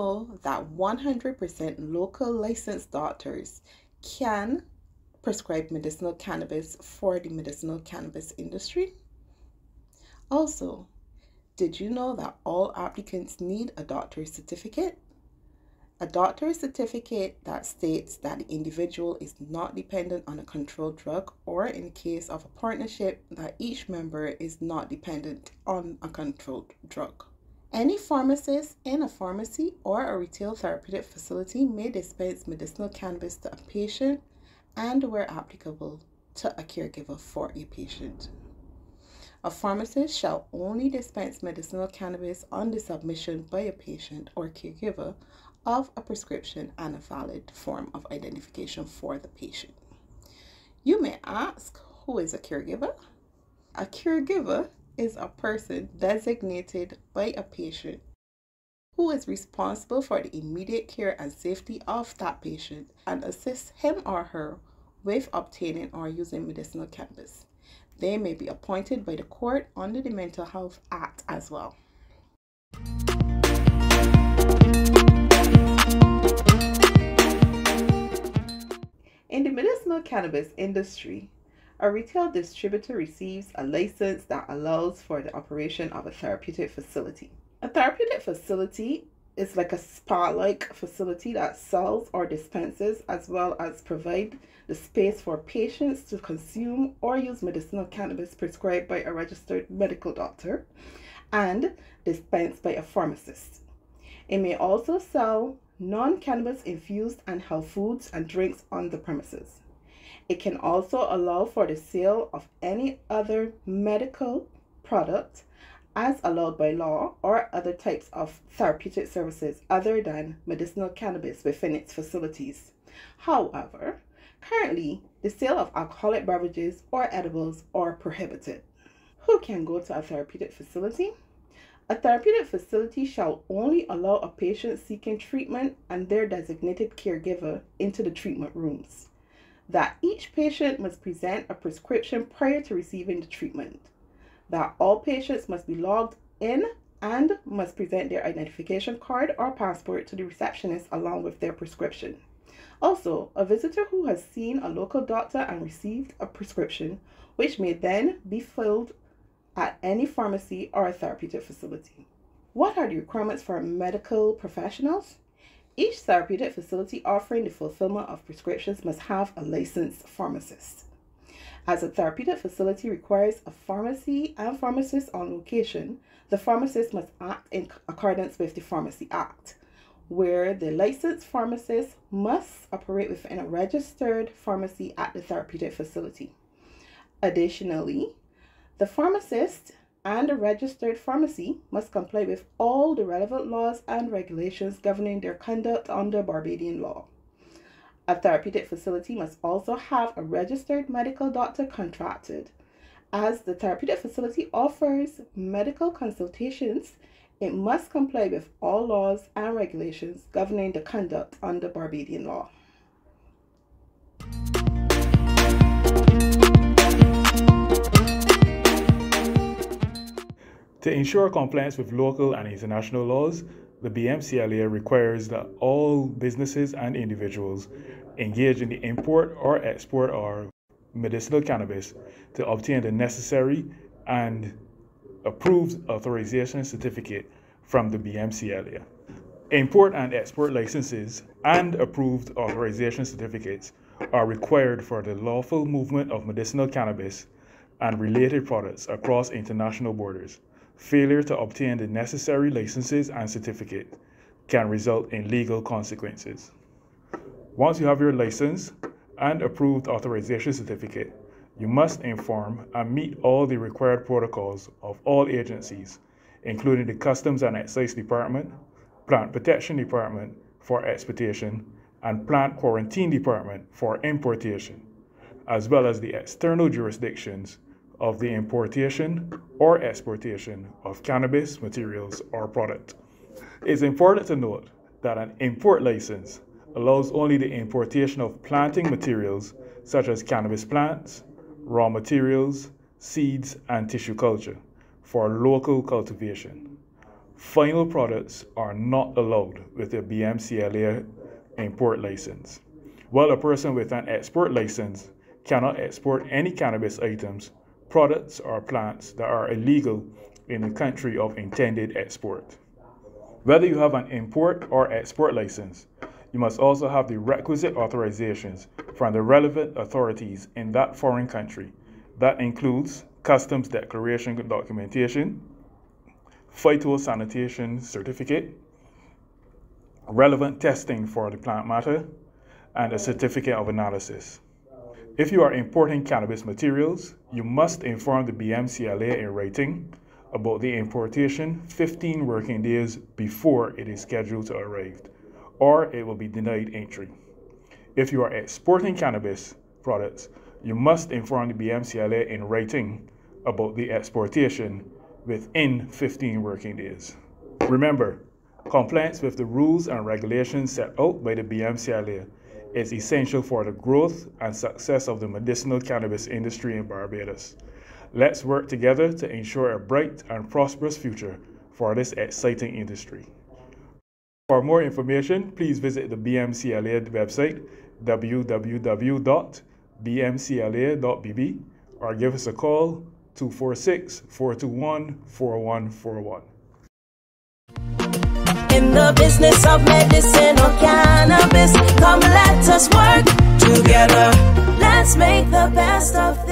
That 100% local licensed doctors can prescribe medicinal cannabis for the medicinal cannabis industry? Also, did you know that all applicants need a doctor's certificate? A doctor's certificate that states that the individual is not dependent on a controlled drug, or in case of a partnership, that each member is not dependent on a controlled drug. Any pharmacist in a pharmacy or a retail therapeutic facility may dispense medicinal cannabis to a patient and, where applicable, to a caregiver for a patient. A pharmacist shall only dispense medicinal cannabis on the submission by a patient or caregiver of a prescription and a valid form of identification for the patient. You may ask, who is a caregiver? A caregiver is a person designated by a patient who is responsible for the immediate care and safety of that patient and assists him or her with obtaining or using medicinal cannabis. They may be appointed by the court under the Mental Health Act as well. In the medicinal cannabis industry, a retail distributor receives a license that allows for the operation of a therapeutic facility. A therapeutic facility is like a spa-like facility that sells or dispenses as well as provide the space for patients to consume or use medicinal cannabis prescribed by a registered medical doctor and dispensed by a pharmacist. It may also sell non-cannabis infused and health foods and drinks on the premises. It can also allow for the sale of any other medical product as allowed by law or other types of therapeutic services other than medicinal cannabis within its facilities. However, currently the sale of alcoholic beverages or edibles are prohibited. Who can go to a therapeutic facility? A therapeutic facility shall only allow a patient seeking treatment and their designated caregiver into the treatment rooms that each patient must present a prescription prior to receiving the treatment, that all patients must be logged in and must present their identification card or passport to the receptionist along with their prescription. Also, a visitor who has seen a local doctor and received a prescription, which may then be filled at any pharmacy or a therapeutic facility. What are the requirements for medical professionals? Each therapeutic facility offering the fulfillment of prescriptions must have a licensed pharmacist. As a therapeutic facility requires a pharmacy and pharmacist on location, the pharmacist must act in accordance with the Pharmacy Act, where the licensed pharmacist must operate within a registered pharmacy at the therapeutic facility. Additionally, the pharmacist and a registered pharmacy must comply with all the relevant laws and regulations governing their conduct under Barbadian law. A therapeutic facility must also have a registered medical doctor contracted. As the therapeutic facility offers medical consultations, it must comply with all laws and regulations governing the conduct under Barbadian law. To ensure compliance with local and international laws, the BMCLA requires that all businesses and individuals engage in the import or export of medicinal cannabis to obtain the necessary and approved authorization certificate from the BMCLA. Import and export licenses and approved authorization certificates are required for the lawful movement of medicinal cannabis and related products across international borders. Failure to obtain the necessary licenses and certificate can result in legal consequences. Once you have your license and approved authorization certificate, you must inform and meet all the required protocols of all agencies, including the Customs and Excise Department, Plant Protection Department for exportation, and Plant Quarantine Department for importation, as well as the external jurisdictions of the importation or exportation of cannabis materials or product. It's important to note that an import license allows only the importation of planting materials such as cannabis plants, raw materials, seeds, and tissue culture for local cultivation. final products are not allowed with a BMCLA import license. While a person with an export license cannot export any cannabis items, products, or plants that are illegal in the country of intended export. Whether you have an import or export license, you must also have the requisite authorizations from the relevant authorities in that foreign country. That includes customs declaration documentation, phytosanitation certificate, relevant testing for the plant matter, and a certificate of analysis. If you are importing cannabis materials, you must inform the BMCLA in writing about the importation 15 working days before it is scheduled to arrive, or it will be denied entry. If you are exporting cannabis products, you must inform the BMCLA in writing about the exportation within 15 working days. Remember, compliance with the rules and regulations set out by the BMCLA is essential for the growth and success of the medicinal cannabis industry in Barbados. Let's work together to ensure a bright and prosperous future for this exciting industry. For more information, please visit the BMCLA website www.bmcla.bb or give us a call 246 421 4141. In the business of medicine or cannabis, come let us work together. Let's make the best of